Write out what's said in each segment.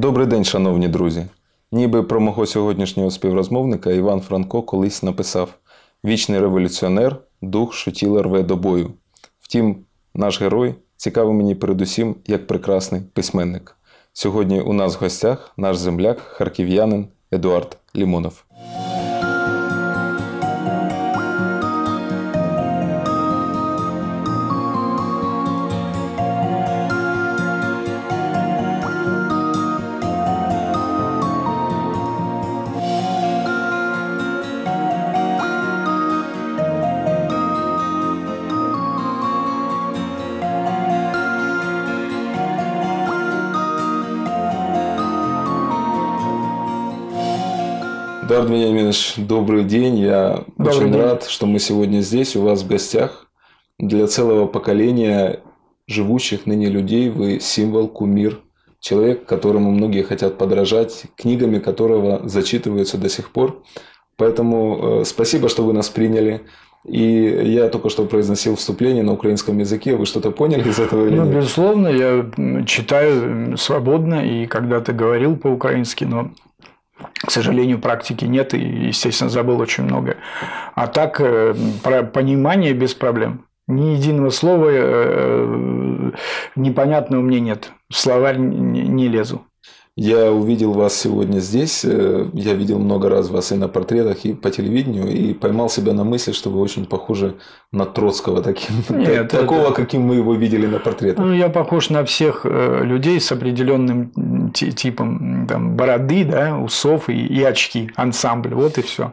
Добрий день, шановні друзі. Ніби про мого сьогоднішнього співрозмовника Іван Франко колись написав: Вічний революціонер, дух, що тіло рве до бою. Втім, наш герой цікавий мені передусім як прекрасний письменник. Сьогодні у нас в гостях наш земляк, харків'янин Едуард Лімонов. Эдуард Вениаминович, добрый день. Я Добрый очень день. рад, что мы сегодня здесь, у вас в гостях. Для целого поколения живущих ныне людей вы символ, кумир, человек, которому многие хотят подражать, книгами которого зачитываются до сих пор. Поэтому э, спасибо, что вы нас приняли. И я только что произносил вступление на украинском языке. Вы что-то поняли из этого или Ну, нет? безусловно, я читаю свободно и когда-то говорил по-украински, но, к сожалению, практики нет и, естественно, забыл очень много. А так, э, про понимание без проблем. Ни единого слова э, непонятного мне нет. В словарь не лезу. Я увидел вас сегодня здесь. э, Я видел много раз вас и на портретах, и по телевидению, и поймал себя на мысли, что вы очень похожи на Троцкого, таким, Нет, та- такого, это- каким мы его видели на портретах. Ну, я похож на всех э, людей с определенным типом там, бороды, да, усов и, и очки, ансамбль. Вот и все.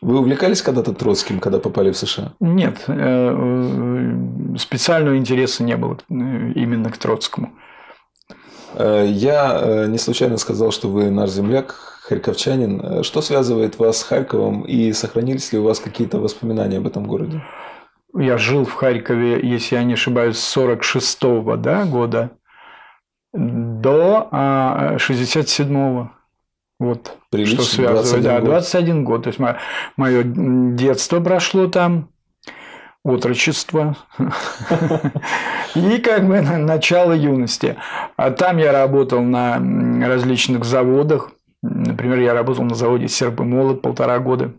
Вы увлекались когда-то Троцким, когда попали в США? Нет, э, специального интереса не было именно к Троцкому. Э, Я э, не случайно сказал, что вы наш земляк, харьковчанин. Э, Что связывает вас с Харьковом и сохранились ли у вас какие-то воспоминания об этом городе? Я жил в Харькове, если я не ошибаюсь, с 46 да, года до а, 67-го. Вот Прилично, что связывает. 21 да, год. 21 год. То есть мое детство прошло там, отрочество и как бы на- начало юности. А там я работал на различных заводах. Например, я работал на заводе «Серп и молот» полтора года.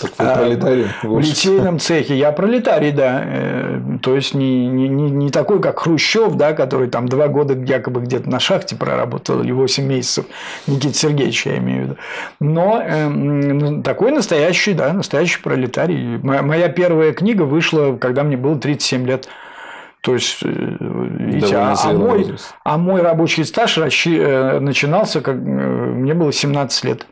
Так вы А, пролетарий? в литейном цехе я пролетарий, да. Э, То есть не, не, не, такой, как Хрущев, да, который там два года якобы где-то на шахте проработал, или 8 месяцев. Никита Сергеевич, я имею в виду. Но эм, такой настоящий, да, настоящий пролетарий. Моя, первая книга вышла, когда мне было 37 лет. То есть, э, видите, а, а мой, возраст. а мой рабочий стаж э, начинался, как мне было 17 лет.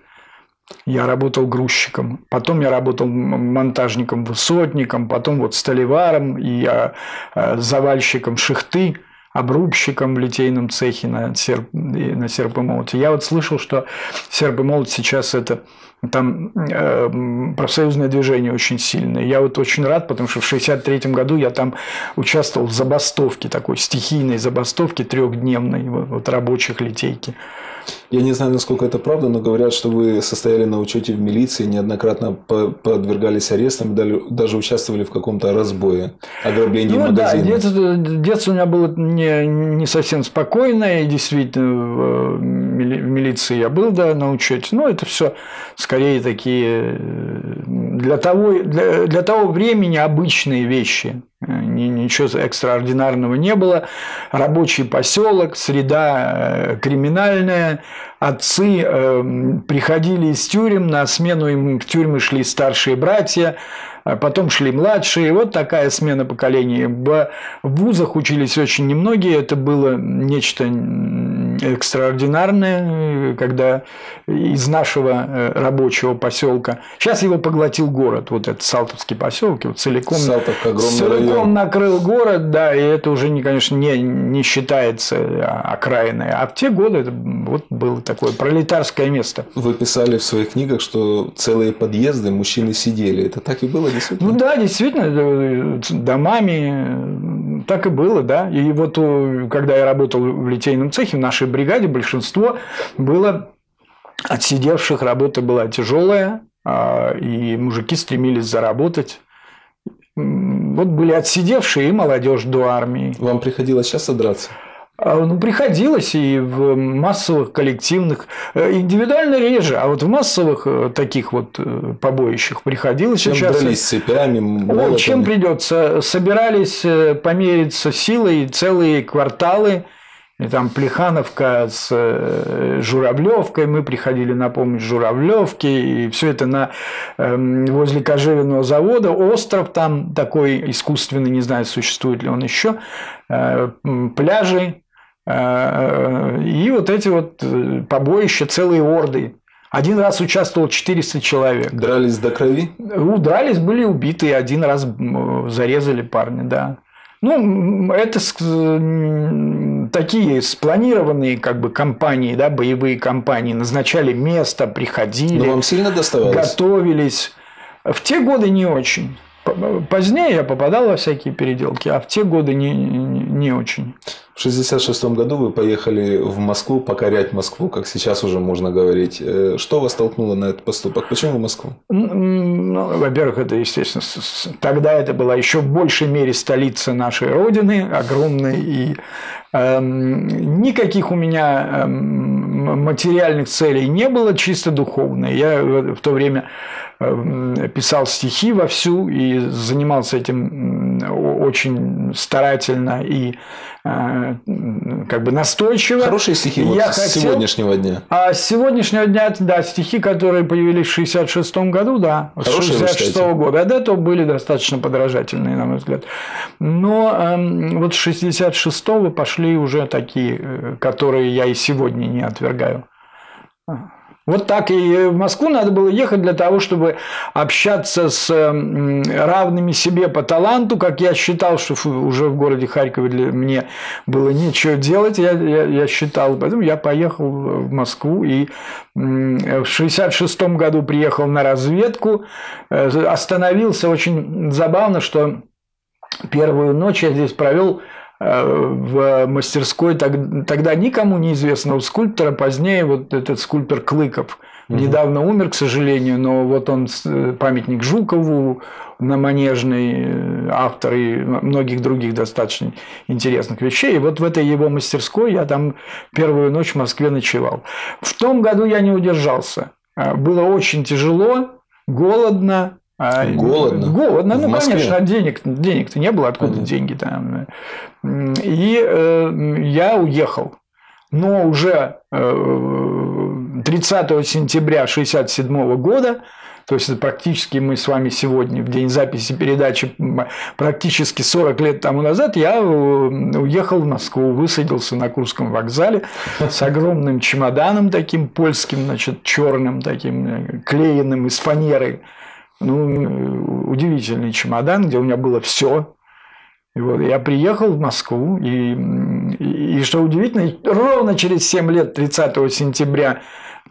Я работал грузчиком, потом я работал монтажником, высотником, потом вот столеваром и я э, завальщиком шихты, обрубщиком в литейном цехе на серп, на серп и молоте. Я вот слышал, что серп и молот сейчас это там э, профсоюзное движение очень сильное. Я вот очень рад, потому что в 63 году я там участвовал в забастовке, такой стихийной забастовке трехдневной вот рабочих литейки. Я не знаю, насколько это правда, но говорят, что вы состояли на учете в милиции, неоднократно по- подвергались арестам, даже участвовали в каком-то разбое, ограблении Ну да, магазина. детство, детство у меня было не, не совсем спокойное, и действительно в, э, мили- в милиции я был, да, на учете. Но это все скорее такие э, для того, для, для того времени обычные вещи. Ни- Ничего экстраординарного не было. Рабочий поселок, среда э, криминальная. Отцы э, приходили из тюрем, на смену им в тюрьмы шли старшие братья, а потом шли младшие. Вот такая смена поколений. В вузах учились очень немногие. Это было нечто экстраординарное, когда из нашего э, рабочего поселка. Сейчас его поглотил город, вот этот Салтовский поселок, его целиком, Салтовка целиком район. накрыл город, да, и это уже, не, конечно, не, не считается а, окраиной. А в те годы это вот было такое пролетарское место. Вы писали в своих книгах, что целые подъезды мужчины сидели. Это так и было действительно? Ну да, действительно, э, домами так и было, да. И вот э, когда я работал в литейном цехе, в нашей бригаде большинство было отсидевших, работа была тяжелая, а, и мужики стремились заработать. Вот были отсидевшие и молодежь до армии. Вам приходилось часто драться? А, ну, приходилось и в массовых коллективных, э, индивидуально реже, а вот в массовых э, таких вот э, побоищах приходилось чем сейчас. дрались цепями, молотами? Чем придется? Собирались помериться силой целые кварталы, и там Плехановка с Журавлевкой, мы приходили на помощь Журавлевке, и все это на, эм, возле Кожевенного завода, остров там такой искусственный, не знаю, существует ли он еще, пляжи, и вот эти вот э, побоища, целые орды. Один раз участвовал 400 человек. Дрались до крови? Ну, дрались, были убиты, один раз зарезали парня, да. Ну, это такие спланированные как бы компании, да, боевые компании, назначали место, приходили. Но вам сильно доставалось? Готовились. В те годы не очень. Позднее я попадал во всякие переделки, а в те годы не, не, не очень. В 1966 году вы поехали в Москву покорять Москву, как сейчас уже можно говорить. Э, что вас толкнуло на этот поступок? Почему в Москву? Ну, во-первых, это, естественно, тогда это была еще в большей мере столица нашей Родины, огромной. И э, никаких у меня э, материальных целей не было, чисто духовные. Я в то время писал стихи вовсю и занимался этим очень старательно и Э, как бы настойчиво. Хорошие стихи вот я с хотел... сегодняшнего дня. А с сегодняшнего дня, да, стихи, которые появились в 66 году, да, Хорошие с 66 -го года, до этого были достаточно подражательные, на мой взгляд. Но э, вот с 66 пошли уже такие, э, которые я и сегодня не отвергаю. Вот так. И в Москву надо было ехать для того, чтобы общаться с равными себе по таланту, как я считал, что уже в городе Харькове для мне было нечего делать, я, я, я считал, поэтому я поехал в Москву и в 66 году приехал на разведку, э, остановился. Очень забавно, что первую ночь я здесь провел в мастерской тогда никому неизвестного скульптора, позднее вот этот скульптор Клыков. Угу. Недавно умер, к сожалению, но вот он памятник Жукову на Манежный, э, автор и многих других достаточно интересных вещей. И вот в этой его мастерской я там первую ночь в Москве ночевал. В том году я не удержался. Было очень тяжело, голодно, а, голодно. Голодно, ну, конечно, денег, денег-то не было, откуда Понятно. деньги там. И э, я уехал. Но уже э, 30 сентября 1967 года, то есть практически мы с вами сегодня, в день записи передачи, практически 40 лет тому назад, я э, уехал в Москву, высадился на Курском вокзале с огромным чемоданом таким польским, значит, черным таким, э, клеенным из фанеры ну, удивительный чемодан, где у меня было все. И вот я приехал в Москву, и, и, и что удивительно, ровно через 7 лет, 30 сентября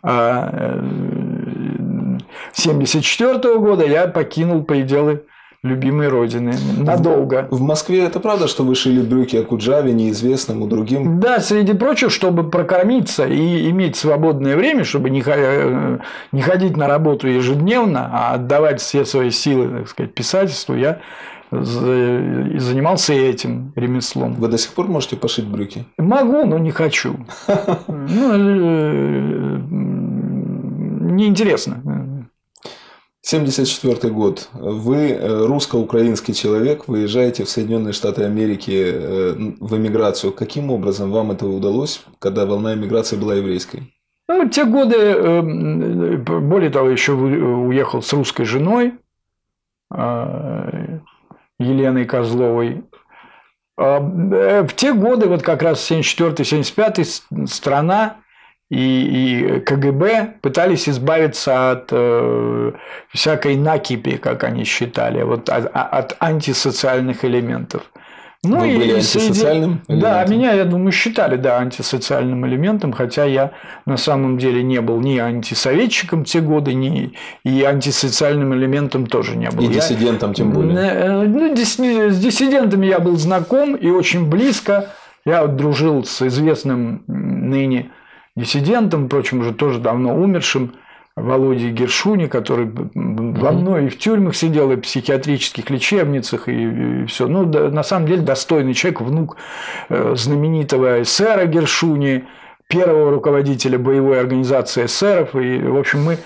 1974 а, года я покинул пределы любимой родины надолго. В Москве это правда, что вы шили брюки Акуджаве, неизвестному другим? Да, среди прочего, чтобы прокормиться и иметь свободное время, чтобы не, э, не ходить на работу ежедневно, а отдавать все свои силы, так сказать, писательству, я занимался этим ремеслом. Вы до сих пор можете пошить брюки? Могу, но не хочу. Ну, э, неинтересно. 74 год. Вы э, русско-украинский человек, выезжаете в Соединенные Штаты Америки э, в эмиграцию. Каким образом вам это удалось, когда волна эмиграции была еврейской? Ну, те годы, э, более того, еще уехал с русской женой Еленой Козловой. А, в те годы, вот как раз 74-75 страна и, и КГБ пытались избавиться от э, всякой накипи, как они считали, вот от, от антисоциальных элементов. Ну, Вы и были антисоциальным среди... Да, меня, я думаю, считали, да, антисоциальным элементом, хотя я на самом деле не был ни антисоветчиком те годы, ни и антисоциальным элементом тоже не был. И я... диссидентом тем более. Э, ну, с диссидентами я был знаком и очень близко. Я дружил с известным ныне диссидентом, впрочем, уже тоже давно умершим, Володи Гершуни, который во мной и в тюрьмах сидел, и в психиатрических лечебницах, и, и все. Ну, да, на самом деле, достойный человек, внук э, знаменитого эсера Гершуни, первого руководителя боевой организации эсеров. И, в общем, мы,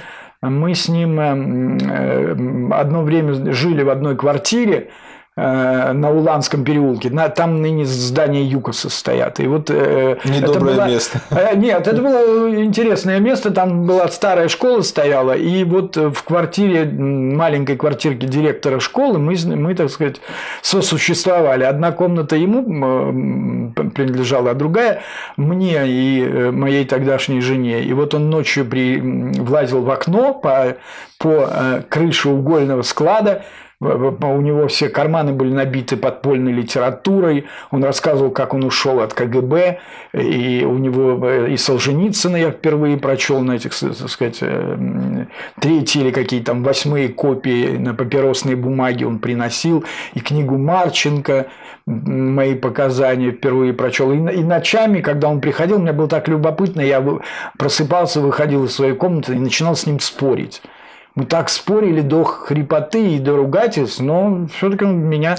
мы с ним э, одно время жили в одной квартире, на Уланском переулке. Там ныне здания ЮКОСа стоят. И вот э, Недоброе было, место. Э, нет, это было интересное место. Там была старая школа стояла. И вот в квартире, маленькой квартирке директора школы мы, мы так сказать, сосуществовали. Одна комната ему принадлежала, а другая мне и моей тогдашней жене. И вот он ночью при... влазил в окно по, по крыше угольного склада, у него все карманы были набиты подпольной литературой. Он рассказывал, как он ушел от КГБ. И у него э, и Солженицына я впервые прочел на этих, так сказать, э, третьи или какие там восьмые копии на папиросной бумаге он приносил. И книгу Марченко, мои показания впервые прочел. И, и ночами, когда он приходил, мне было так любопытно, я просыпался, выходил из своей комнаты и начинал с ним спорить. Мы так спорили до хрипоты и до ругательств, но все-таки меня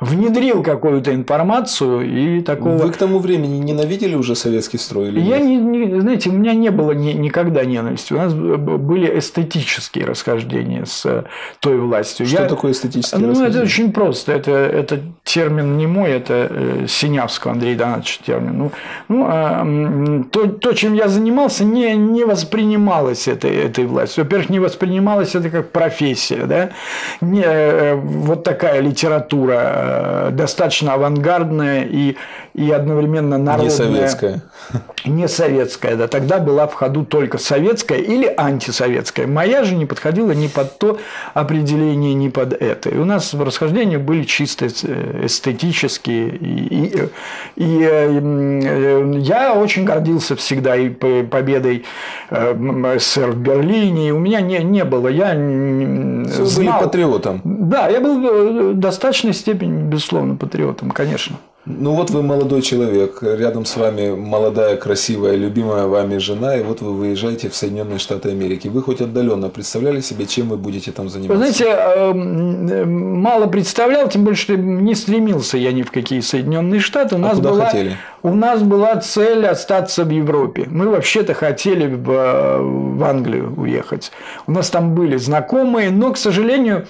внедрил какую-то информацию и такого... Вы к тому времени ненавидели уже советский строй или Я не, не знаете, у меня не было ни, никогда ненависти. У нас были эстетические расхождения с той властью. Что Я... такое эстетические Ну, это очень просто. Это, это термин не мой, это э, Синявского Андрея Донатовича термин. Ну, ну а, то, то, чем я занимался, не, не воспринималось этой, этой властью. Во-первых, не воспринималось это как профессия. Да? Не, э, вот такая литература Э, достаточно авангардная и, и одновременно народная. Не советская. Не советская, да. Тогда была в ходу только советская или антисоветская. Моя же не подходила ни под то определение, ни под это. И у нас расхождения были чисто эстетические. И, и, и э, я очень гордился всегда и победой э, СССР в Берлине. И у меня не, не было. Я Вы знал, были патриотом. Да, я был в достаточной степени безусловно, патриотом, конечно. Ну вот вы молодой человек, рядом с вами молодая, красивая, любимая вами жена, и вот вы выезжаете в Соединенные Штаты Америки. Вы хоть отдаленно представляли себе, чем вы будете там заниматься? Знаете, эм, мало представлял, тем более, что не стремился я ни в какие Соединенные Штаты. У а нас куда была, хотели? У нас была цель остаться в Европе. Мы вообще-то хотели в, в Англию уехать. У нас там были знакомые, но, к сожалению,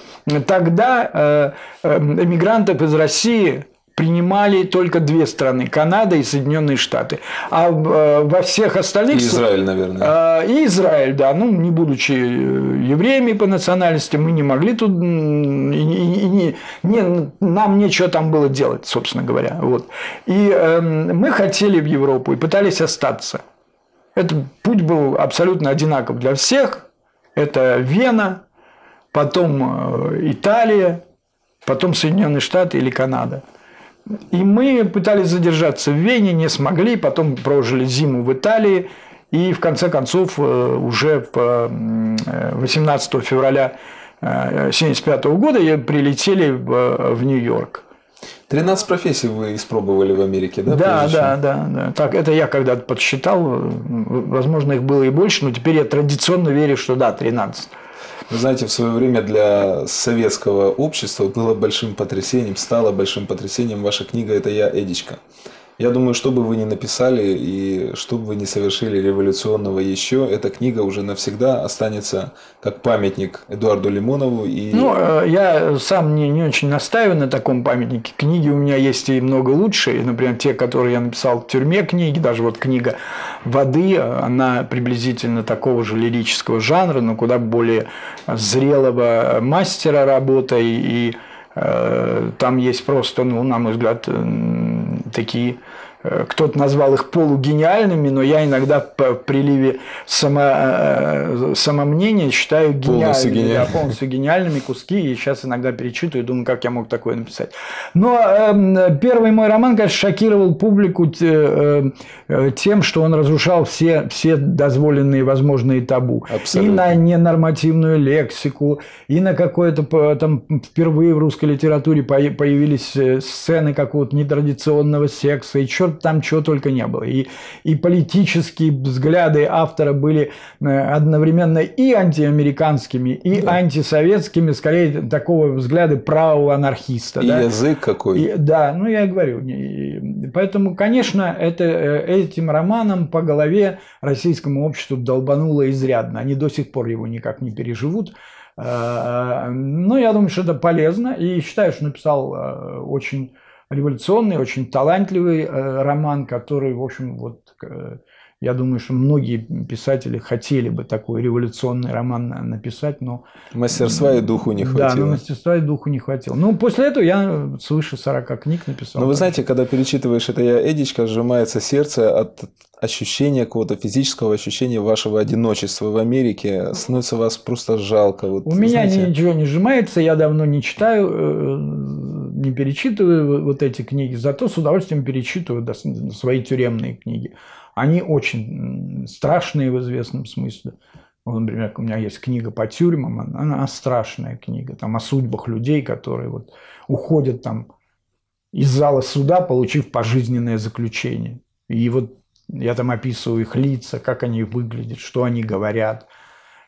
тогда э, э, эмигрантов из России принимали только две страны – Канада и Соединенные Штаты. А э, во всех остальных… И Израиль, наверное. Э, и Израиль, да. Ну, не будучи э, евреями по национальности, мы не могли тут… И, и, и, не, нам нечего там было делать, собственно говоря. Вот. И э, мы хотели в Европу и пытались остаться. Этот путь был абсолютно одинаков для всех. Это Вена, потом Италия, потом Соединенные Штаты или Канада. И мы пытались задержаться в Вене, не смогли, потом прожили зиму в Италии, и в конце концов э, уже 18 э, февраля 1975 э, года прилетели в Нью-Йорк. 13 профессий вы испробовали в Америке, да? Да, да, да, да. Так, это я когда-то подсчитал. Возможно, их было и больше, но теперь я традиционно верю, что да, 13. Вы знаете, в свое время для советского общества было большим потрясением, стало большим потрясением ваша книга «Это я, Эдичка». Я думаю, что бы вы ни написали и что бы вы ни совершили революционного еще, эта книга уже навсегда останется как памятник Эдуарду Лимонову. И... Ну, э, я сам не, не очень настаиваю на таком памятнике. Книги у меня есть и много лучше. Например, те, которые я написал в тюрьме книги, даже вот книга «Воды», она приблизительно такого же лирического жанра, но куда более зрелого мастера работы и Э, там есть просто, ну, на мой взгляд, такие Э, кто-то назвал их полугениальными, но я иногда по приливе само, э, самомнения считаю гениальными, полностью, гениальными. Да, полностью гениальными куски, и сейчас иногда перечитываю, думаю, как я мог такое написать. Но э, первый мой роман, конечно, шокировал публику э, э, тем, что он разрушал все, все дозволенные возможные табу. Абсолютно. И на ненормативную лексику, и на какое-то там впервые в русской литературе появились сцены какого-то нетрадиционного секса, и черт там чего только не было. И, и политические взгляды автора были э, одновременно и антиамериканскими, и да. антисоветскими, скорее такого взгляда правого анархиста. И да? язык какой. И, да, ну я и говорю. И, поэтому, конечно, это, э, этим романом по голове российскому обществу долбануло изрядно. Они до сих пор его никак не переживут. Э, ну, я думаю, что это полезно. И считаю, что написал очень революционный, очень талантливый э, роман, который, в общем, вот я думаю, что многие писатели хотели бы такой революционный роман написать, но... Мастерства и духу не хватило. Да, но мастерства и духу не хватило. Ну, после этого я свыше 40 книг написал. Но вы знаете, когда перечитываешь это я Эдичка, сжимается сердце от ощущения какого-то физического ощущения вашего одиночества в Америке. Становится вас просто жалко. Вот, У меня знаете... ничего не сжимается, я давно не читаю, э, не перечитываю вот эти книги, зато с удовольствием перечитываю свои тюремные книги. Они очень страшные в известном смысле. Вот, например, у меня есть книга по тюрьмам, она страшная книга, там о судьбах людей, которые вот уходят там из зала суда, получив пожизненное заключение. И вот я там описываю их лица, как они выглядят, что они говорят.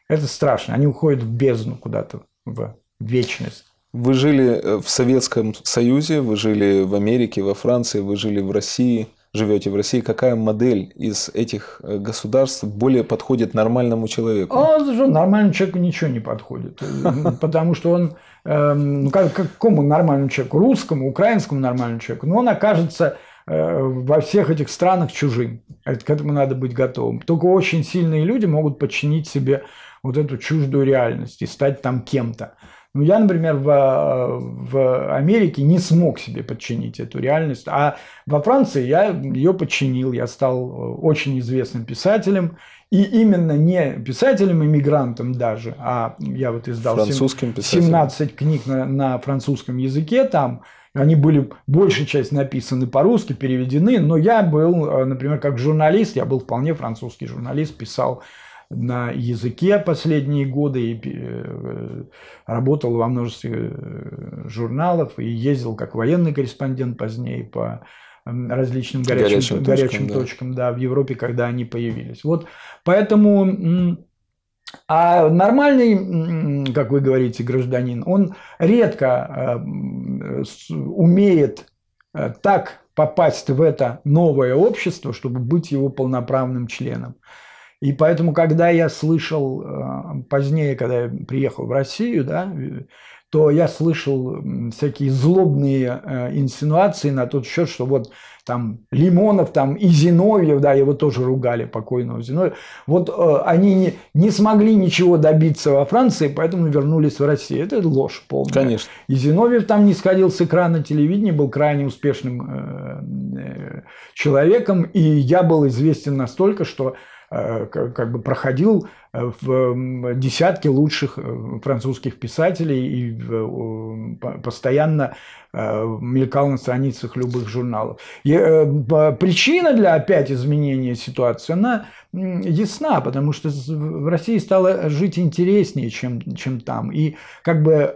Это страшно. Они уходят в бездну куда-то, в вечность. Вы жили э, в Советском Союзе, вы жили в Америке, во Франции, вы жили в России живете в России, какая модель из этих э, государств более подходит нормальному человеку? А, нормальному человеку ничего не подходит. Э, потому что он, эм, ну, как, какому нормальному человеку? Русскому, украинскому нормальному человеку? Но он окажется во всех этих странах чужим. К этому надо быть готовым. Только очень сильные люди могут подчинить себе вот эту чуждую реальность и стать там кем-то. Ну, я, например, в, в Америке не смог себе подчинить эту реальность, а во Франции я ее подчинил, я стал очень известным писателем, и именно не писателем-иммигрантом даже, а я вот издал Французским 17 книг на, на французском языке там, они были, большая часть написаны по-русски, переведены, но я был, например, как журналист, я был вполне французский журналист, писал на языке последние годы и э, работал во множестве э, журналов и ездил как военный корреспондент позднее по различным горячим, горячим, горячим точкам, точкам да. да, в Европе, когда они появились. Вот поэтому а нормальный, как вы говорите, гражданин, он редко э, умеет так попасть в это новое общество, чтобы быть его полноправным членом. И поэтому, когда я слышал э, позднее, когда я приехал в Россию, да, то я слышал всякие злобные э, инсинуации на тот счет, что вот там Лимонов там и Зиновьев, да, его тоже ругали, покойного Зиновьева, вот э, они не, не смогли ничего добиться во Франции, поэтому вернулись в Россию. Это ложь полная. Конечно. И Зиновьев там не сходил с экрана телевидения, был крайне успешным человеком, и я был известен настолько, что Э, как бы проходил э, в десятки лучших э, французских писателей и постоянно мелькал на страницах любых журналов. И причина для опять изменения ситуации, она ясна, потому что в России стало жить интереснее, чем, чем там. И как бы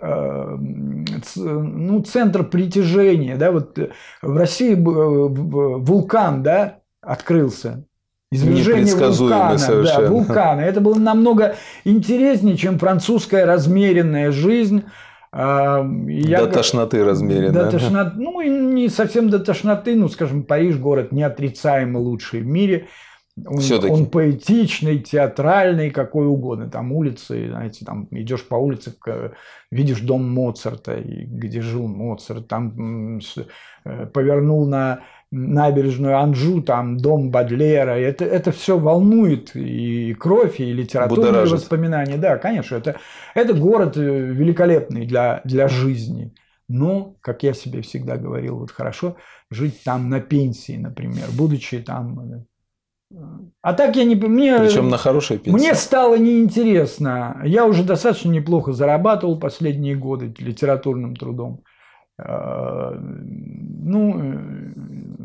ну, центр притяжения, да, вот в России вулкан, да, открылся, Извержение вулкана, совершенно. да, вулкана. Это было намного интереснее, чем французская размеренная жизнь. А, я, до тошноты размеренно. До тошноты, ну, и не совсем до тошноты, ну, скажем, Париж город неотрицаемо лучший в мире. Он, он поэтичный, театральный, какой угодно. Там улицы, знаете, там идешь по улице, видишь дом Моцарта, где жил Моцарт, там э, повернул на набережную Анжу, там дом Бадлера, это, это все волнует и кровь, и литературные Будоражит. воспоминания. Да, конечно, это, это город э, великолепный для, для жизни. Но, как я себе всегда говорил, вот хорошо жить там на пенсии, например, будучи там э, а так я не... Мне, Причем на хорошей пенсии. Мне стало неинтересно. Я уже достаточно неплохо зарабатывал последние годы литературным трудом. Э, ну,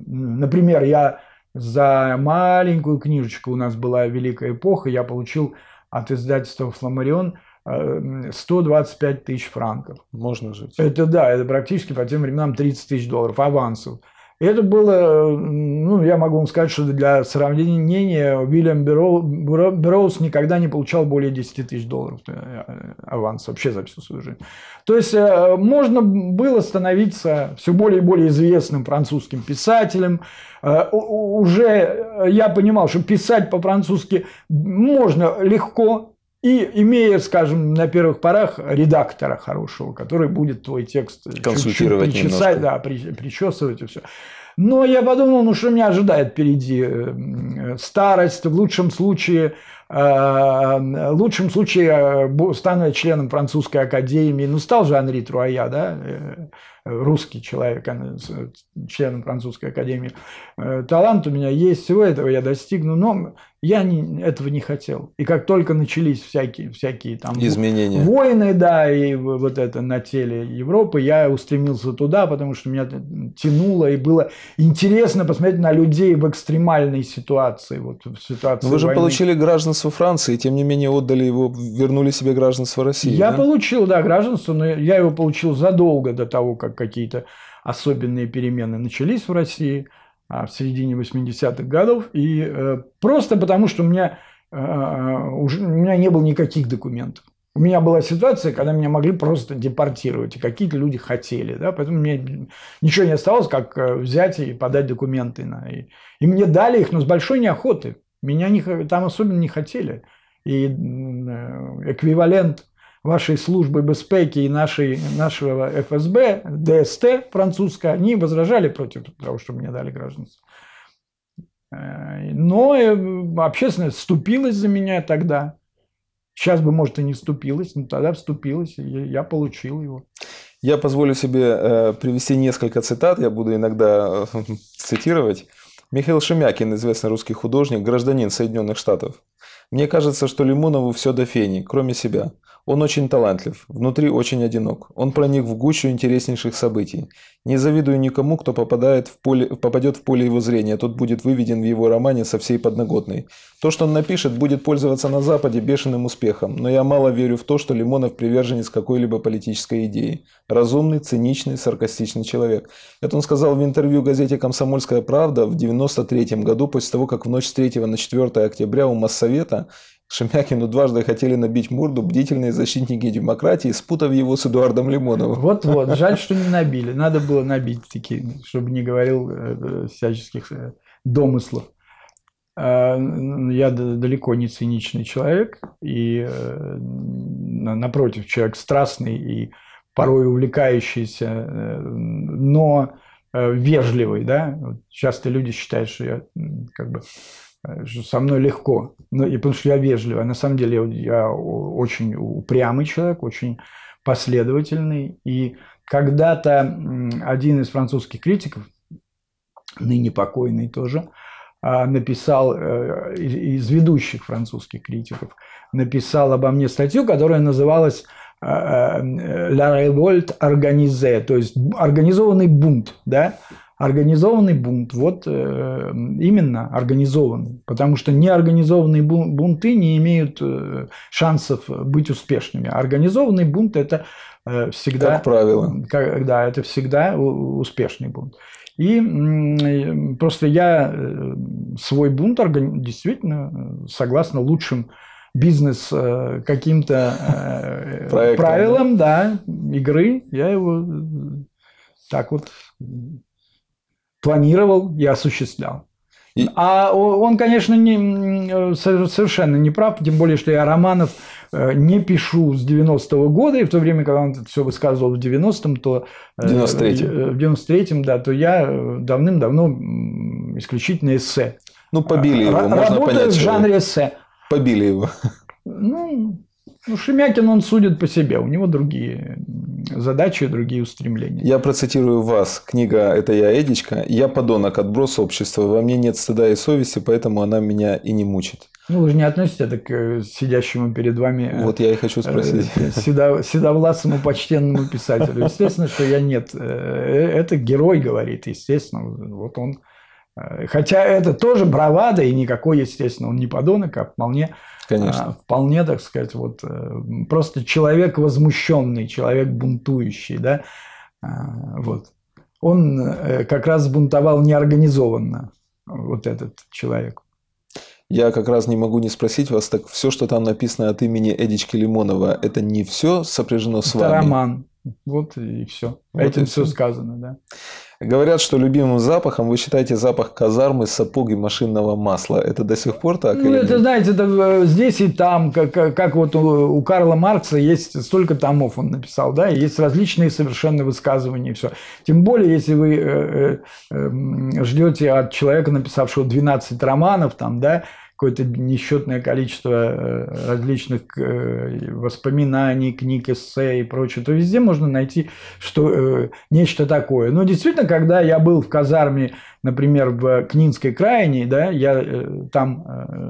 Например, я за маленькую книжечку, у нас была Великая эпоха, я получил от издательства «Фламарион» 125 э, тысяч франков. Можно жить. Это да, это практически по тем временам 30 тысяч долларов авансов. Это было, ну, я могу вам сказать, что для сравнения Уильям Берроуз никогда не получал более 10 тысяч долларов э, аванс вообще за всю свою жизнь. То есть, э, можно было становиться все более и более известным французским писателем. Э, уже я понимал, что писать по-французски можно легко, и имея, скажем, на первых порах редактора хорошего, который будет твой текст консультировать чуть-чуть причесать, да, причесывать и все. Но я подумал, ну что меня ожидает впереди? Э, старость, в лучшем случае, э, в лучшем случае э, стану членом французской академии. Ну, стал же Анри Труая, да, русский человек, членом французской академии. Талант у меня есть, всего этого я достигну, но я не, этого не хотел. И как только начались всякие, всякие там изменения, войны, да, и вот это на теле Европы, я устремился туда, потому что меня тянуло и было интересно посмотреть на людей в экстремальной ситуации, вот в ситуации. Но вы же войны. получили гражданство Франции, и тем не менее отдали его, вернули себе гражданство России. Я да? получил, да, гражданство, но я его получил задолго до того, как какие-то особенные перемены начались в России. А, в середине 80-х годов, и э, просто потому, что у меня, э, уже, у меня не было никаких документов. У меня была ситуация, когда меня могли просто депортировать, и какие-то люди хотели, да, поэтому мне ничего не осталось, как э, взять и подать документы. На, и, и мне дали их, но с большой неохотой. Меня не, там особенно не хотели. И эквивалент вашей службы безпеки и нашей, нашего ФСБ, ДСТ французская, они возражали против того, что мне дали гражданство. Э, но э, общественность вступилась за меня тогда. Сейчас бы, может, и не вступилась, но тогда вступилась, и я получил его. Я позволю себе э, привести несколько цитат, я буду иногда цитировать. Михаил Шемякин, известный русский художник, гражданин Соединенных Штатов. Мне кажется, что Лимонову все до фени, кроме себя. Он очень талантлив, внутри очень одинок. Он проник в гущу интереснейших событий. Не завидую никому, кто попадает в поле, попадет в поле его зрения, тот будет выведен в его романе со всей подноготной. То, что он напишет, будет пользоваться на Западе бешеным успехом, но я мало верю в то, что Лимонов приверженец какой-либо политической идеи. Разумный, циничный, саркастичный человек. Это он сказал в интервью газете «Комсомольская правда» в 1993 году, после того, как в ночь с 3 на 4 октября у Моссовета Шемякину дважды хотели набить морду бдительные защитники демократии, спутав его с Эдуардом Лимоновым. Вот-вот, жаль, что не набили. Надо было набить такие, чтобы не говорил э, всяческих э, домыслов. А, я далеко не циничный человек, и э, напротив, человек страстный и порой увлекающийся, но вежливый, да. Часто люди считают, что я как бы со мной легко, ну, и потому что я вежливый. На самом деле я очень упрямый человек, очень последовательный. И когда-то один из французских критиков, ныне покойный тоже, а, написал, э, из ведущих французских критиков, написал обо мне статью, которая называлась «La révolte organisée», то есть организованный бунт, да, Организованный бунт, вот э, именно организованный, потому что неорганизованные бунты не имеют э, шансов быть успешными. Организованный бунт это э, всегда... Как правило. Как, да, это всегда успешный бунт. И просто я свой бунт действительно, согласно лучшим бизнес каким-то правилам да, игры, я его так вот планировал и осуществлял. И... А он, конечно, не, совершенно не прав, тем более, что я романов э, не пишу с 90-го года, и в то время, когда он это все высказывал в 90-м, то... В 93-м. Э, в 93-м, да, то я давным-давно исключительно эссе. Ну, побили его, Р- можно Работаю понять. в жанре эссе. Побили его. Ну, ну, Шемякин, он судит по себе, у него другие задачи и другие устремления. Я процитирую вас. Книга «Это я, Эдичка». «Я подонок, отброс общества. Во мне нет стыда и совести, поэтому она меня и не мучит». Ну, вы же не относите это к э, сидящему перед вами... Э, вот я и хочу спросить. Э, седо, седовласому почтенному писателю. Естественно, что я нет. Это герой говорит, естественно. Вот он... Хотя это тоже бравада, и никакой, естественно, он не подонок, а вполне Конечно. А, вполне, так сказать, вот э, просто человек возмущенный, человек бунтующий, да, а, вот. он как раз бунтовал неорганизованно, вот этот человек. Я как раз не могу не спросить вас, так все, что там написано от имени Эдички Лимонова, это не все сопряжено с это вами? роман. Вот и все. Вот Этим все сказано, да. Говорят, что любимым запахом вы считаете запах казармы, сапог и машинного масла. Это до сих пор так? Ну, это, нет? знаете, это э, здесь и там, как, как вот у, у Карла Маркса есть столько томов он написал, да, и есть различные совершенно высказывания и все. Тем более, если вы э, э, э, ждете от человека, написавшего 12 романов, там, да, какое-то несчетное количество э, различных э, воспоминаний, книг, эссе и прочее, то везде можно найти что, э, нечто такое. Но действительно, когда я был в казарме, например, в Книнской крайне, да, я там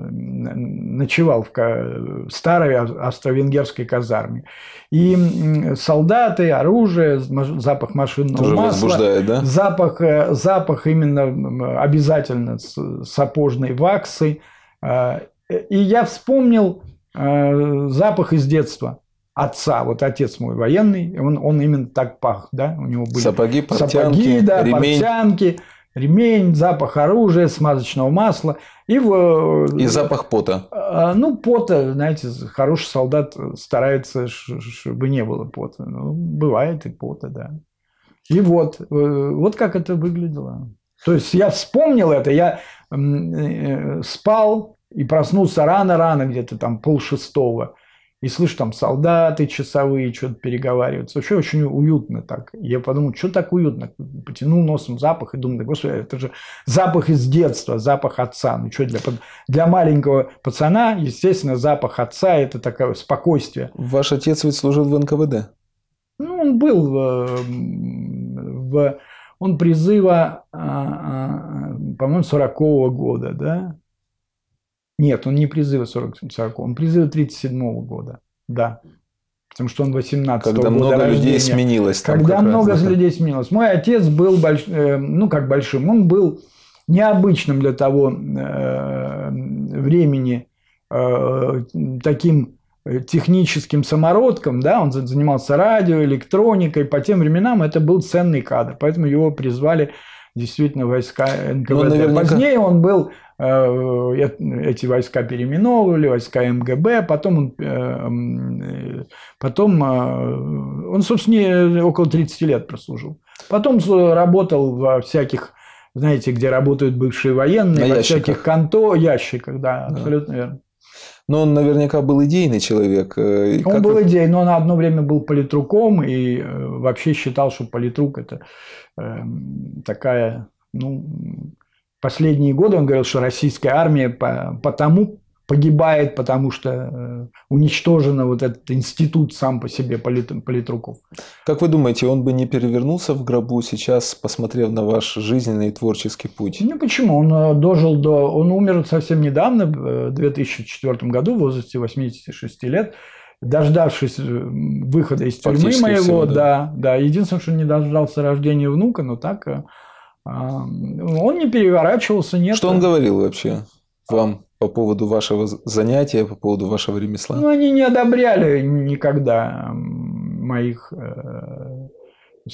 ночевал в старой австро-венгерской казарме. И солдаты, оружие, запах машинного Тоже масла, да? запах, запах именно обязательно сапожной ваксы – и я вспомнил а, запах из детства отца. Вот отец мой военный, он, он именно так пах, да, у него были сапоги, портянки, сапоги, да, ремень. портянки, ремень, запах оружия, смазочного масла и в и запах пота. А, ну пота, знаете, хороший солдат старается, чтобы не было пота. Ну, бывает и пота, да. И вот, э, вот как это выглядело. То есть я вспомнил это, я э, спал и проснулся рано-рано, где-то там полшестого, и слышу там солдаты часовые что-то переговариваются. Вообще очень уютно так. Я подумал, что так уютно? Потянул носом запах и думаю, господи, это же запах из детства, запах отца. Ну что для, для маленького пацана, естественно, запах отца – это такое спокойствие. Ваш отец ведь служил в НКВД? Ну, он был в, в он призыва, а, а, по-моему, 40-го года, да? Нет, он не призыва 40 40 он призыва 37-го года, да. Потому что он 18 Когда года много рождения. людей сменилось. Когда много раз, людей сменилось. Мой отец был, больш... Э, ну как большим, он был необычным для того э, времени э, таким техническим самородком, да, он занимался радио, электроникой, по тем временам это был ценный кадр, поэтому его призвали действительно войска НКВД. Ну, наверняка... Позднее он был, э, эти войска переименовывали, войска МГБ, потом он, э, потом э, он, собственно, около 30 лет прослужил. Потом работал во всяких знаете, где работают бывшие военные, На во ящиках. всяких канто, ящиках, да, да. абсолютно верно. Но он наверняка был идейный человек. Э, он как был вы... идейный, но он одно время был политруком и э, вообще считал, что политрук – это э, такая, ну, последние годы он говорил, что российская армия потому погибает, потому что э, уничтожен вот этот институт сам по себе полит, политруков. Как вы думаете, он бы не перевернулся в гробу сейчас, посмотрев на ваш жизненный и творческий путь? Ну почему? Он э, дожил до... Он умер совсем недавно, в 2004 году, в возрасте 86 лет, дождавшись э, выхода из тюрьмы моего, всего, да. да, да. Единственное, что не дождался рождения внука, но так он не переворачивался, нет. Что он говорил вообще вам? По поводу вашего занятия, по поводу вашего ремесла? Ну, они не одобряли никогда моих э,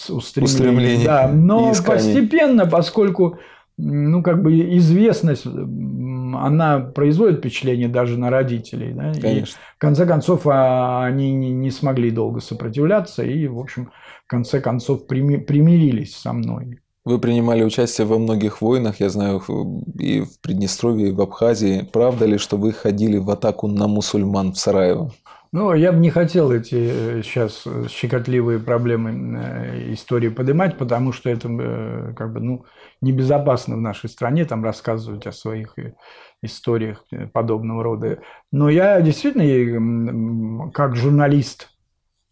устремлений. устремлений. Да, но постепенно, поскольку ну, как бы известность, она производит впечатление даже на родителей. Да? Конечно. И в конце концов а, они не смогли долго сопротивляться и, в общем, в конце концов примирились со мной. Вы принимали участие во многих войнах, я знаю, и в Приднестровье, и в Абхазии. Правда ли, что вы ходили в атаку на мусульман в Сараево? Ну, я бы не хотел эти сейчас э, щекотливые проблемы э, истории поднимать, потому что это э, как бы, ну, небезопасно в нашей стране там рассказывать о своих историях подобного рода. Но я действительно, как журналист,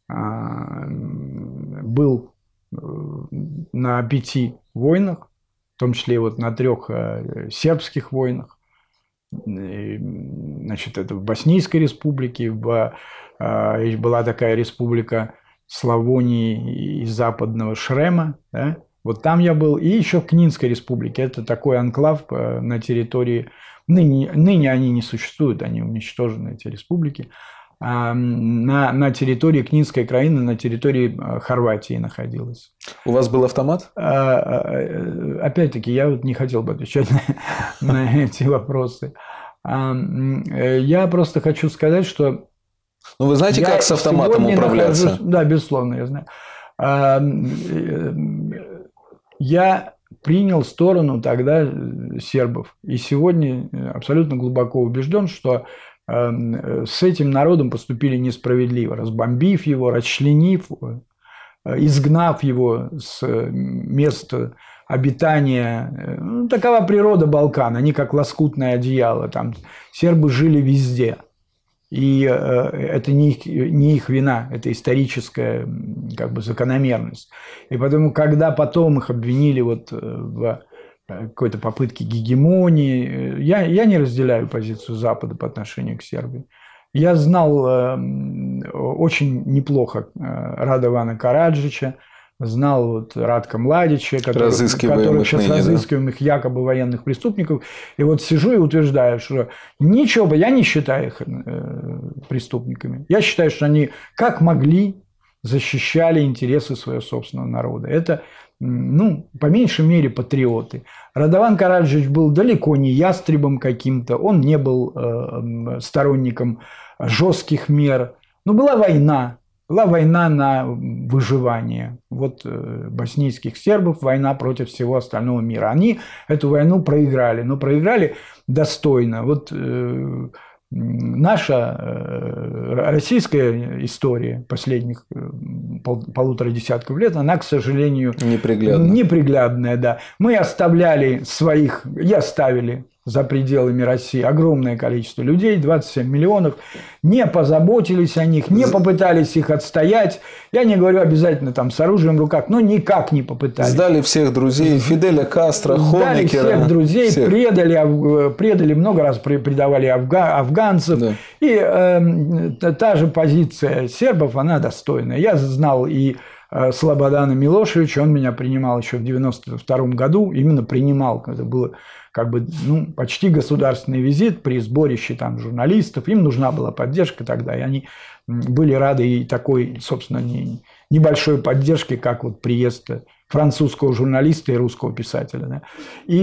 а, был на пяти войнах, в том числе вот на трех э, сербских войнах. Значит, это в Боснийской республике, в, э, была такая республика Славонии и западного Шрема, да? вот там я был, и еще в Книнской республике, это такой анклав э, на территории, ныне, ныне они не существуют, они уничтожены, эти республики, на, на территории Книнской краины, на территории Хорватии находилась. У вас был автомат? Опять-таки, я вот не хотел бы отвечать на, на эти вопросы. Я просто хочу сказать, что ну, вы знаете, как с автоматом управляться? Нахожусь, да, безусловно, я знаю. Я принял сторону тогда сербов. И сегодня абсолютно глубоко убежден, что с этим народом поступили несправедливо, разбомбив его, расчленив, изгнав его с места обитания. Ну, такова природа Балкан, они как лоскутное одеяло. Там сербы жили везде – и э, это не их, не их вина, это историческая как бы, закономерность. И поэтому, когда потом их обвинили вот э, в э, какой-то попытке гегемонии, я, я не разделяю позицию Запада по отношению к Сербии. Я знал очень неплохо Радована Караджича, знал вот Радка Младича, который, который сейчас ныне, разыскиваемых да? якобы военных преступников. И вот сижу и утверждаю, что ничего бы, я не считаю их э, преступниками. Я считаю, что они как могли защищали интересы своего собственного народа. Это, ну, по меньшей мере, патриоты. Радован Караджич был далеко не ястребом каким-то, он не был э, сторонником жестких мер. Но была война, была война на выживание. Вот э, боснийских сербов война против всего остального мира. Они эту войну проиграли, но проиграли достойно. Вот э, наша э, российская история последних полутора десятков лет, она, к сожалению, неприглядная. неприглядная да. Мы оставляли своих, и оставили за пределами России огромное количество людей, 27 миллионов, не позаботились о них, не попытались их отстоять. Я не говорю обязательно там с оружием в руках, но никак не попытались. Сдали всех друзей, Фиделя Кастро, Сдали всех друзей, всех. предали, предали, много раз предавали афга, афганцев. Да. И э, та же позиция сербов, она достойная. Я знал и э, Слободана Милошевича, он меня принимал еще в 92 году, именно принимал, это было как бы ну, почти государственный визит при сборище там, журналистов. Им нужна была поддержка тогда, и они были рады и такой, собственно, не, небольшой поддержке, как вот приезд французского журналиста и русского писателя. Да. И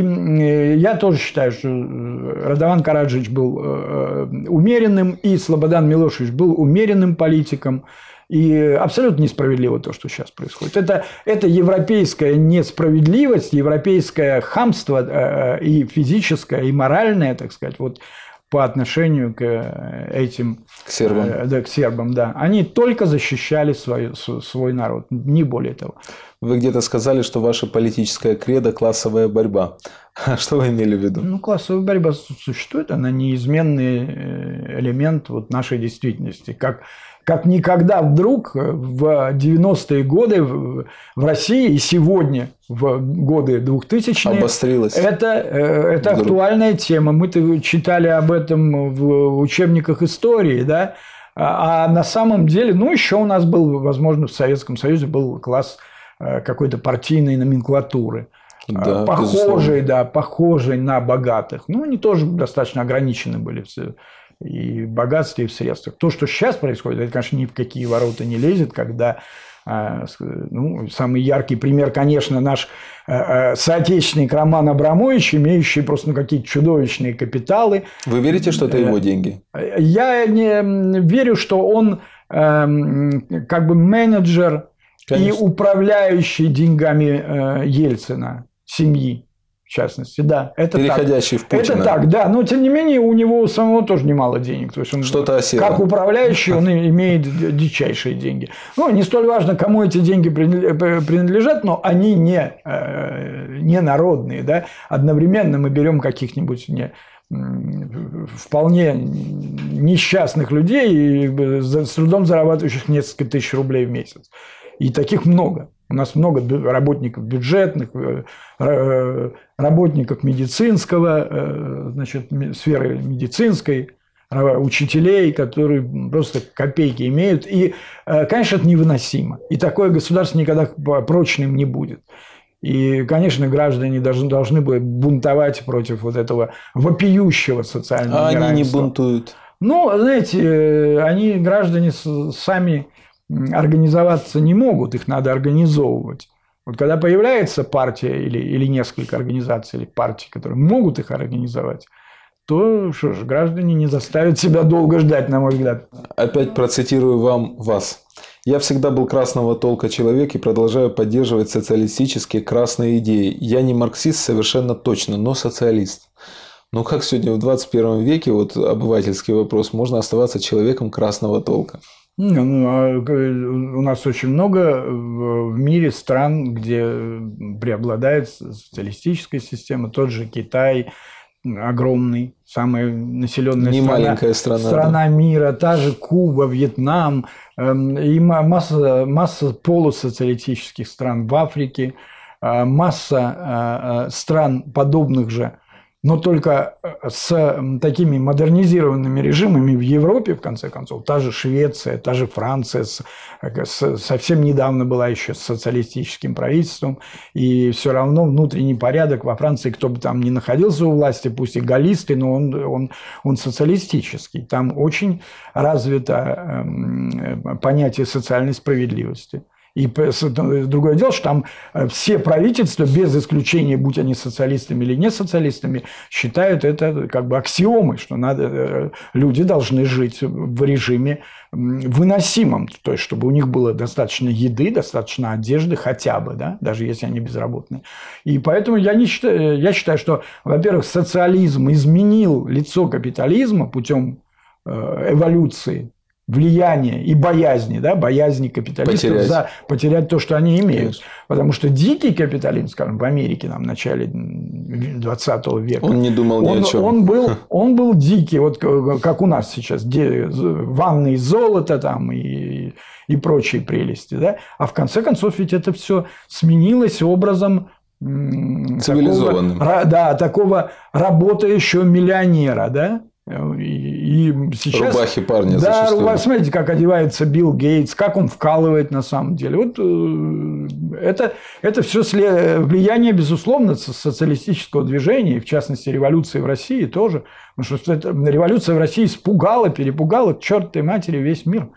я тоже считаю, что Радован Караджич был э, умеренным, и Слободан Милошевич был умеренным политиком. И абсолютно несправедливо то, что сейчас происходит. Это, это европейская несправедливость, европейское хамство э, и физическое, и моральное, так сказать, вот по отношению к э, этим к сербам. Э, да, к сербам, да. Они только защищали свой, свой народ, не более того. Вы где-то сказали, что ваша политическая кредо – классовая борьба. Что вы имели в виду? Ну, классовая борьба существует, она неизменный элемент вот нашей действительности. Как как никогда вдруг в 90-е годы в России и сегодня в годы 2000-е обострилось. Это, э, это актуальная тема. Мы-то читали об этом в учебниках истории, да, а, а на самом деле, ну, еще у нас был, возможно, в Советском Союзе был класс э, какой-то партийной номенклатуры. Да, похожий, да, похожий на богатых. Ну, они тоже достаточно ограничены были и в богатстве, и в средствах. То, что сейчас происходит, это, конечно, ни в какие ворота не лезет, когда а, ну, самый яркий пример, конечно, наш а, а, соотечественник Роман Абрамович, имеющий просто ну, какие-то чудовищные капиталы. Вы верите, что это его деньги? Я не верю, что он эм, как бы менеджер Конечно. и управляющий деньгами э, Ельцина семьи в частности, да. Это Переходящий так. в Путина. Это так, да. Но, тем не менее, у него самого тоже немало денег. То есть он, Что-то осело. Как управляющий, он имеет дичайшие деньги. Ну, не столь важно, кому эти деньги принадлежат, но они не, э, не народные. Да? Одновременно мы берем каких-нибудь не, вполне несчастных людей, с трудом зарабатывающих несколько тысяч рублей в месяц. И таких много. У нас много работников бюджетных, э, э, работников медицинского, э, значит, сферы медицинской, учителей, которые просто копейки имеют. И, конечно, это невыносимо. И такое государство никогда прочным не будет. И, конечно, граждане должны, должны были бунтовать против вот этого вопиющего социального А они не бунтуют. Ну, знаете, они, граждане, сами организоваться не могут, их надо организовывать. Вот когда появляется партия или, или несколько организаций или партий, которые могут их организовать, то что ж, граждане не заставят себя долго ждать, на мой взгляд. Опять процитирую вам вас. Я всегда был красного толка человек и продолжаю поддерживать социалистические красные идеи. Я не марксист совершенно точно, но социалист. Но как сегодня в 21 веке, вот обывательский вопрос, можно оставаться человеком красного толка? Ну, а у нас очень много в мире стран, где преобладает социалистическая система, тот же Китай, огромный, самая населенная Не страна, маленькая страна, страна да. мира, та же Куба, Вьетнам, эм, и масса, масса полусоциалистических стран в Африке, э, масса э, стран подобных же но только э, с такими модернизированными режимами в Европе, в конце концов, та же Швеция, та же Франция, с, э, с, совсем недавно была еще с социалистическим правительством, и все равно внутренний порядок во Франции, кто бы там ни находился у власти, пусть и галлисты, но он, он, он социалистический. Там очень развито э, понятие социальной справедливости. И другое дело, что там э, все правительства, без исключения, будь они социалистами или не социалистами, считают это как бы аксиомой, что надо, э, люди должны жить в режиме выносимом, то есть чтобы у них было достаточно еды, достаточно одежды хотя бы, да, даже если они безработные. И поэтому я, не считаю, я считаю, что, во-первых, социализм изменил лицо капитализма путем э, эволюции влияния и боязни, да, боязни капиталистов потерять. за потерять то, что они имеют. Конечно. Потому что дикий капитализм, скажем, в Америке там, в начале 20 века, он не думал ни он, о чем. Он был, он был дикий, вот как у нас сейчас, где ванны из золота там и, и прочие прелести. Да? А в конце концов ведь это все сменилось образом цивилизованным. Такого, да, такого работающего миллионера, да, и, сейчас... Рубахи парни Да, рубахи. Смотрите, как одевается Билл Гейтс, как он вкалывает на самом деле. Вот э, это, это все влияние, безусловно, социалистического движения, и в частности, революции в России тоже. Потому что это, революция в России испугала, перепугала к чертовой матери весь мир.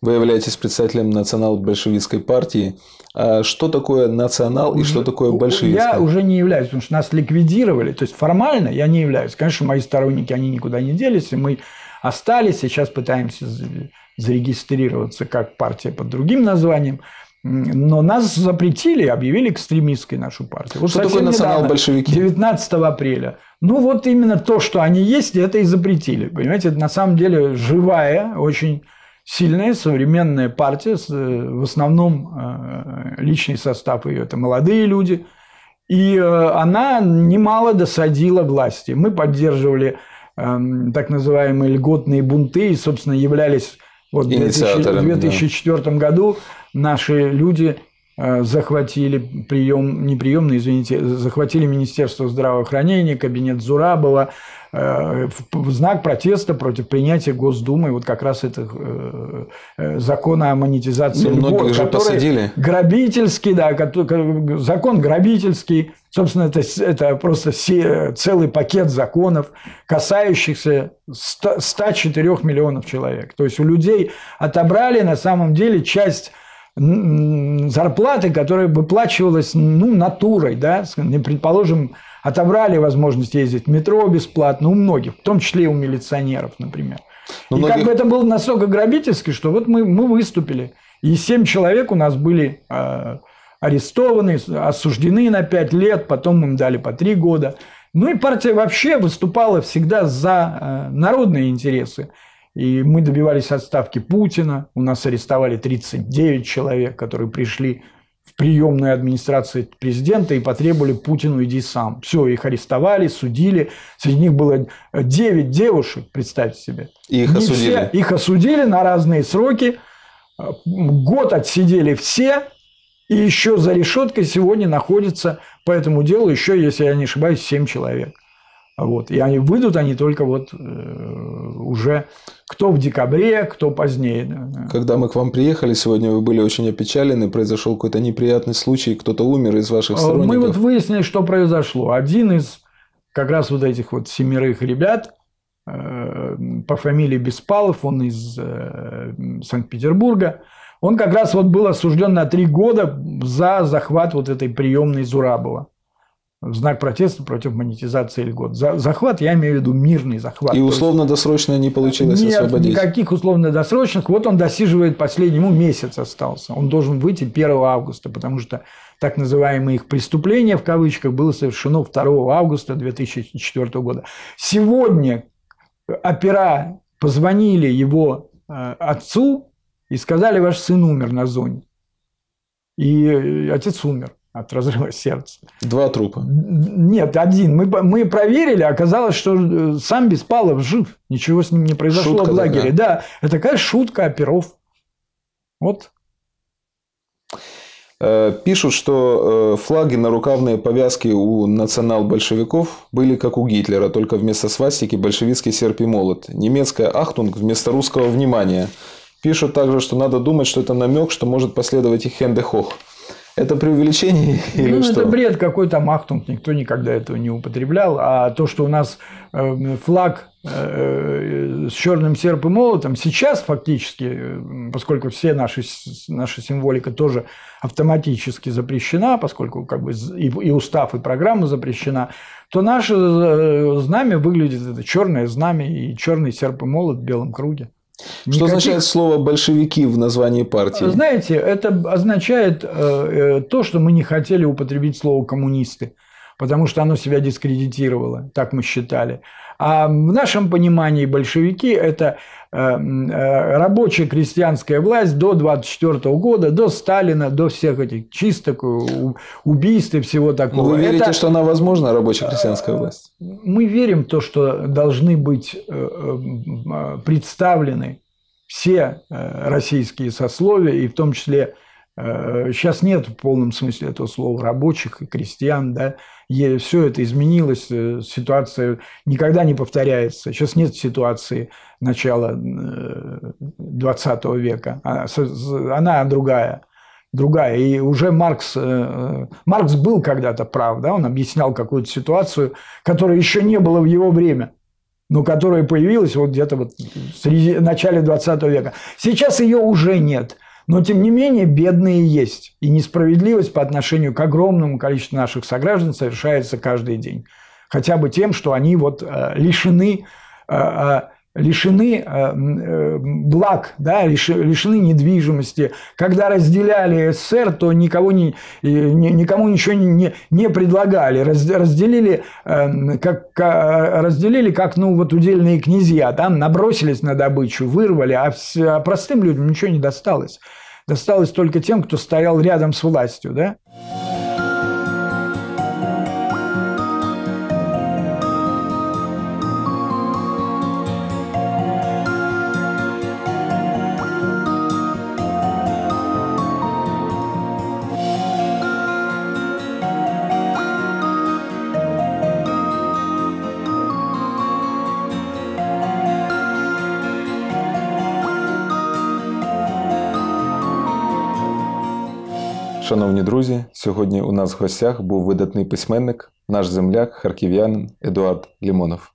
Вы являетесь представителем национал-большевистской партии. А что такое национал и что такое большевистская? Я уже не являюсь, потому что нас ликвидировали. То есть формально я не являюсь. Конечно, мои сторонники, они никуда не делись, и мы остались. Сейчас пытаемся зарегистрироваться как партия под другим названием. Но нас запретили, объявили экстремистской нашу партию. Вот что такое национал-большевики? 19 апреля. Ну, вот именно то, что они есть, это и запретили. Понимаете, это на самом деле живая, очень сильная современная партия, э, в основном э, личный состав ее – это молодые люди, и э, она немало досадила власти. Мы поддерживали эм, так называемые льготные бунты и, собственно, являлись вот в 2004 да. году наши люди захватили прием, не приемный, извините, захватили Министерство здравоохранения, кабинет Зурабова, Э, в знак протеста против принятия Госдумы вот как раз это э, э, закона о монетизации Но льгот, же посадили. грабительский, да, закон грабительский, собственно, это, это просто целый пакет законов, касающихся 100, 104 миллионов человек. То есть у людей отобрали на самом деле часть зарплаты, которая выплачивалась ну, натурой, да, предположим, отобрали возможность ездить в метро бесплатно у многих, в том числе и у милиционеров, например. Но и многих... как бы это было настолько грабительски, что вот мы, мы выступили. И семь человек у нас были э, арестованы, осуждены на пять лет, потом им дали по три года. Ну и партия вообще выступала всегда за э, народные интересы. И мы добивались отставки Путина. У нас арестовали 39 человек, которые пришли в приемную администрации президента и потребовали Путину иди сам. Все, их арестовали, судили. Среди них было 9 девушек, представьте себе. И их Не осудили. Все, их осудили на разные сроки. Год отсидели все. И еще за решеткой сегодня находится по этому делу еще, если я не ошибаюсь, 7 человек. Вот. И они выйдут они только вот э, уже кто в декабре, кто позднее. Когда мы к вам приехали сегодня, вы были очень опечалены, произошел какой-то неприятный случай, кто-то умер из ваших э, сторонников. Мы вот выяснили, что произошло. Один из как раз вот этих вот семерых ребят, по фамилии Беспалов, он из Санкт-Петербурга. Он как раз вот был осужден на три года за захват вот этой приемной Зурабова в знак протеста против монетизации льгот. За, захват, я имею в виду мирный захват. И условно-досрочно не получилось Нет, освободить? никаких условно-досрочных. Вот он досиживает последний, ему месяц остался. Он должен выйти 1 августа, потому что так называемые их преступления, в кавычках, было совершено 2 августа 2004 года. Сегодня опера позвонили его э, отцу и сказали, ваш сын умер на зоне. И э, отец умер от разрыва сердца. Два трупа? Нет, один. Мы, мы проверили, оказалось, что э, сам Беспалов жив. Ничего с ним не произошло шутка в лагере. Такая. Да, это такая шутка оперов. Вот. Э, пишут, что э, флаги на рукавные повязки у национал-большевиков были как у Гитлера, только вместо свастики большевистский серп и молот. Немецкая «Achtung» вместо русского «Внимания». Пишут также, что надо думать, что это намек, что может последовать и Hände hoch. Это преувеличение или ну, что? Это бред какой-то Махтунг, никто никогда этого не употреблял. А то, что у нас э, флаг э, с черным серп и молотом, сейчас фактически, э, поскольку все наши, наша символика тоже автоматически запрещена, поскольку как бы и, и устав, и программа запрещена, то наше знамя выглядит, это черное знамя и черный серп и молот в белом круге. Что Никаких... означает слово большевики в названии партии? Знаете, это означает э, э, то, что мы не хотели употребить слово коммунисты, потому что оно себя дискредитировало, так мы считали. А в нашем понимании большевики – это э, э, рабочая крестьянская власть до 24 года, до Сталина, до всех этих чисток, убийств и всего такого. Но вы верите, это... что она возможна, рабочая крестьянская власть? Мы верим в то, что должны быть представлены все российские сословия, и в том числе сейчас нет в полном смысле этого слова рабочих и крестьян, да, все это изменилось, э, ситуация никогда не повторяется. Сейчас нет ситуации начала 20 э, века, а она другая другая. И уже Маркс, э, Маркс был когда-то прав, да, он объяснял какую-то ситуацию, которая еще не было в его время, но которая появилась вот где-то вот в начале 20 века. Сейчас ее уже нет. Но, тем не менее, бедные есть. И несправедливость по отношению к огромному количеству наших сограждан совершается каждый день. Хотя бы тем, что они вот э, лишены э, э, лишены благ, да, лишены недвижимости. Когда разделяли СССР, то никого не, никому ничего не, не предлагали. Разделили как, разделили как ну, вот удельные князья. Там набросились на добычу, вырвали, а, а простым людям ничего не досталось досталось только тем, кто стоял рядом с властью, да? Шановні друзі, сьогодні у нас в гостях був видатний письменник, наш земляк, харків'янин Едуард Лімонов.